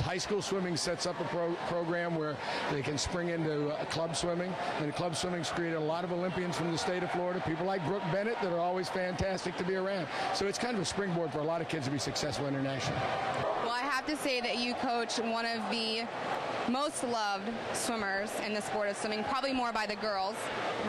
High school swimming sets up a pro- program where they can spring into uh, club swimming, and club swimming's created a lot of Olympians from the state of Florida. People like Brooke Bennett that are always fantastic to be around. So it's kind of a springboard for a lot of kids to be successful internationally. Well, I have to say that you coach one of the most loved swimmers in the sport of swimming, probably more by the girls.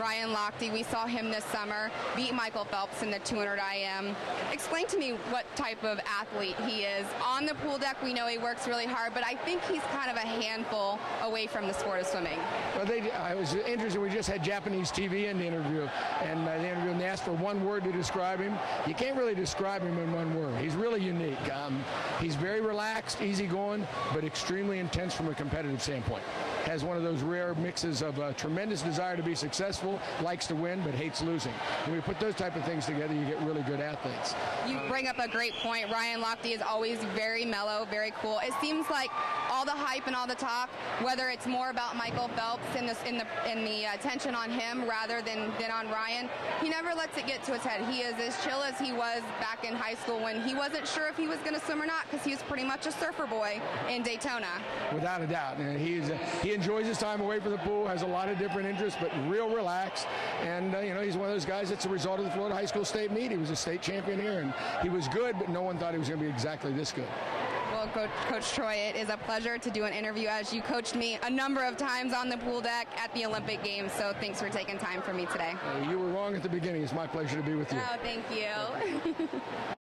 Ryan Lochte, we saw him this summer beat Michael Phelps in the 200 IM. Explain to me what type of athlete he is. On the pool deck, we know he works really hard, but I think he's kind of a handful away from the sport of swimming. Well, they, I was interested. We just had Japanese TV in the interview, and uh, the interview and they asked for one word to describe him. You can't really describe him in one word. He's really unique. Um, he's very relaxed, easygoing, but extremely intense from a competitive standpoint. Has one of those rare mixes of a tremendous desire to be successful, likes to win, but hates losing. When we put those type of things together, you get really good athletes. You bring up a great point. Ryan Lochte is always very mellow, very cool. It seems like all the hype and all the talk, whether it's more about Michael Phelps and the in the in the attention on him rather than than on Ryan, he never lets it get to his head. He is as chill as he was back in high school when he wasn't sure if he was going to swim or not because he was pretty much a surfer boy in Daytona. Without a doubt, and he's he enjoys his time away from the pool, has a lot of different interests, but real relaxed. And uh, you know, he's one of those guys that's a result of the Florida High School State meet. He was a state champion here, and he was good, but no one thought he was going to be exactly this good. Well, Coach, Coach Troy, it is a pleasure to do an interview as you coached me a number of times on the pool deck at the Olympic Games. So thanks for taking time for me today. Uh, you were wrong at the beginning. It's my pleasure to be with you. Oh, thank you.